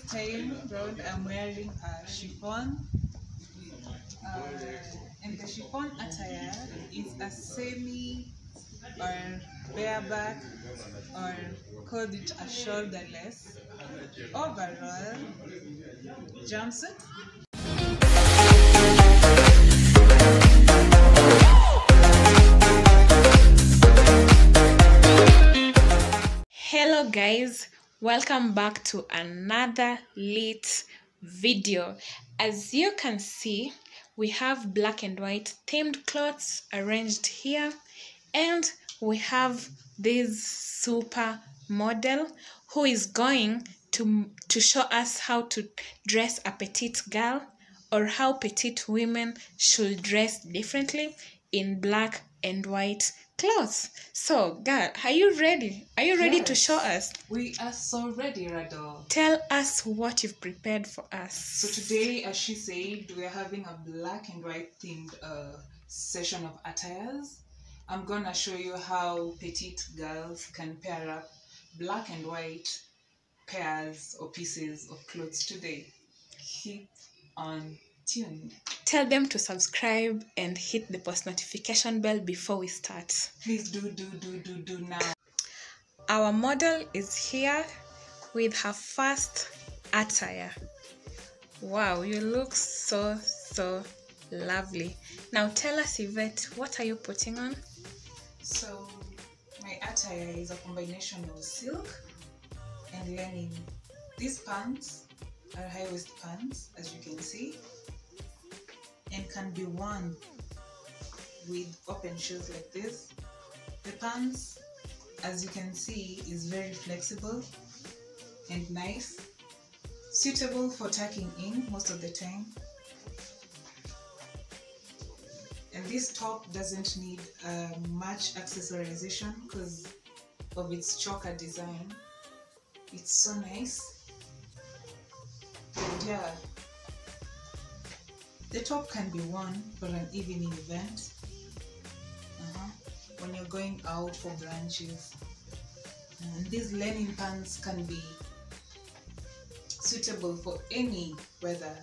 this time round I'm wearing a chiffon. Uh, and the chiffon attire is a semi or bareback or called it a shoulderless overall jumpsuit hello guys welcome back to another lit video. As you can see we have black and white themed clothes arranged here and we have this super model who is going to to show us how to dress a petite girl or how petite women should dress differently in black and white clothes. So girl are you ready? Are you ready to show us? We are so ready Rado. Tell us what you've prepared for us. So today as she said we are having a black and white themed uh, session of attires. I'm gonna show you how petite girls can pair up black and white pairs or pieces of clothes today. Keep on tuned tell them to subscribe and hit the post notification bell before we start. Please do do do do do now. Our model is here with her first attire. Wow you look so so lovely. Now tell us yvette what are you putting on? So my attire is a combination of silk and linen. These pants are high waist pants, as you can see, and can be worn with open shoes like this. The pants, as you can see, is very flexible and nice, suitable for tucking in most of the time. and this top doesn't need uh, much accessorization because of its choker design it's so nice and yeah the top can be worn for an evening event uh-huh. when you're going out for brunches and these linen pants can be suitable for any weather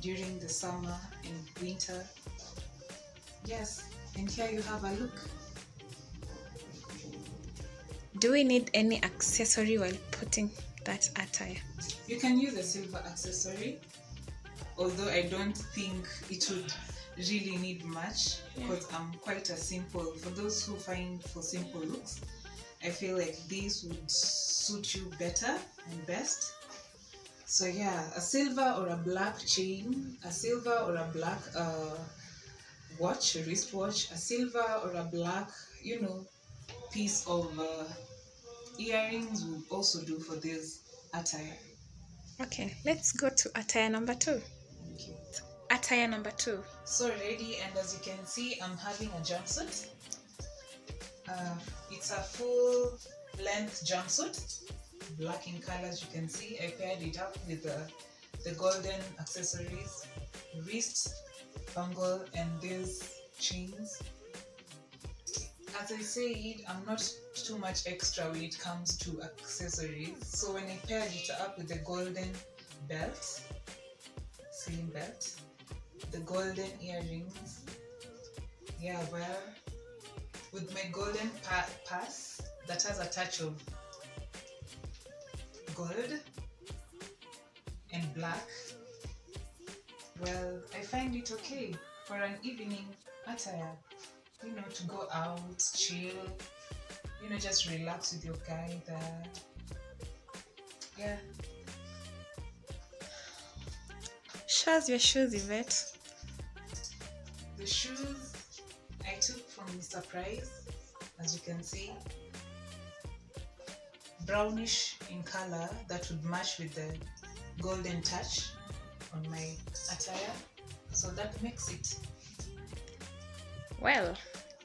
during the summer and winter. Yes, and here you have a look. do we need any accessory while putting that attire You can use a silver accessory, although I don't think it would really need much because I'm quite a simple. For those who find for simple looks, I feel like this would suit you better and best. So yeah, a silver or a black chain, a silver or a black uh, watch, a wristwatch, a silver or a black, you know, piece of uh, earrings would also do for this attire. okay let's go to attire number two. Attire number two So ready, and as you can see, I'm having a jumpsuit. Uh, it's a full length jumpsuit, black in color as you can see. I paired it up with the, the golden accessories, wrist, bangle, and these chains. As I said, I'm not too much extra when it comes to accessories. So when I paired it up with the golden belt, slim belt, the golden earrings. Yeah, well, with my golden pa- pass that has a touch of gold and black. Well, I find it okay for an evening attire. You know, to go out, chill, you know, just relax with your guy there. Yeah. Us your shoes yvette The shoes I took from Mr. Price, as you can see, brownish in color that would match with the golden touch on my attire. So that makes it. Well,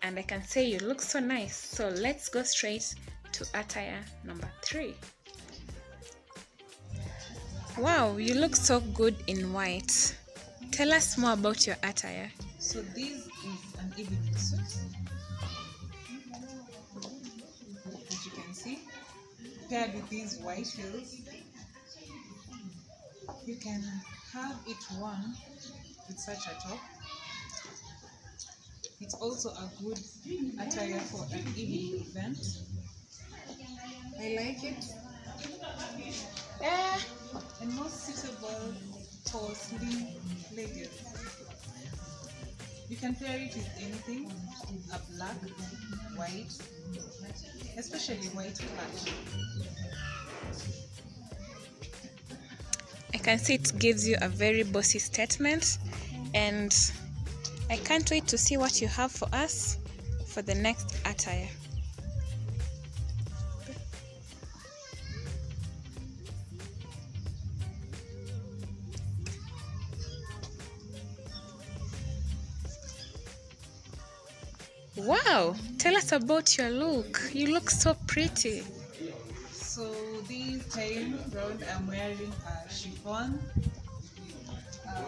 and I can say you look so nice. So let's go straight to attire number three. Wow, you look so good in white. Tell us more about your attire. So this is an evening suit. As you can see, paired with these white heels you can have it worn with such a top. It's also a good attire for an evening event. I like it. Eh, and most suitable for slim ladies. You can pair it with anything, a black, white, especially white clutch. I can see it gives you a very bossy statement, and I can't wait to see what you have for us for the next attire. Wow, tell us about your look. You look so pretty. So this time round I'm wearing a chiffon. Uh,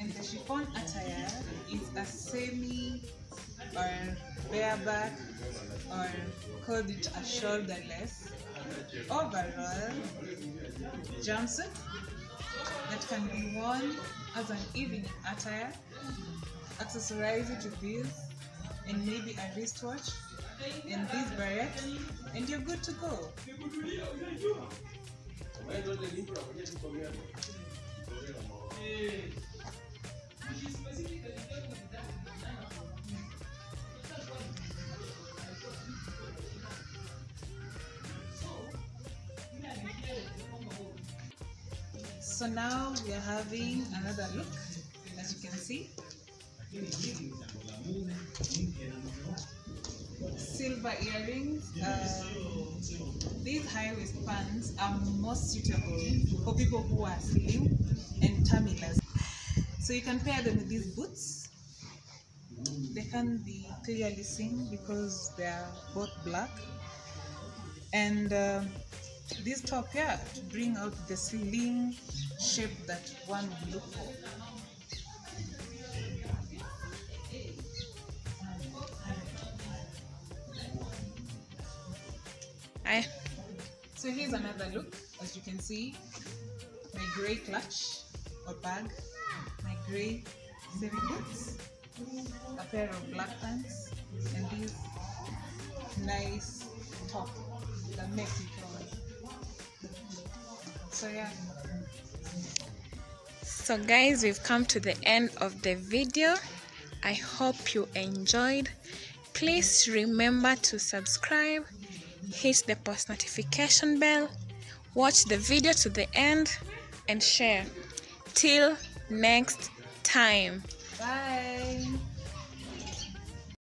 and the chiffon attire is a semi or bareback or called it a shoulderless overall jumpsuit that can be worn as an evening attire. Accessorize it with this and maybe a wristwatch and this beret and you're good to go. So now we are having another look as you can see. Silver earrings. Uh, these high waist pants are most suitable for people who are slim and tummyless. So you can pair them with these boots. They can be clearly seen because they are both black. And uh, this top here to bring out the slim shape that one would look for. I So here's another look. As you can see, my grey clutch or bag, my grey semi boots, a pair of black pants, and this nice top that makes it on. So yeah, So guys, we've come to the end of the video. I hope you enjoyed. Please remember to subscribe, hit the post notification bell, watch the video to the end and share. Till next time. bye.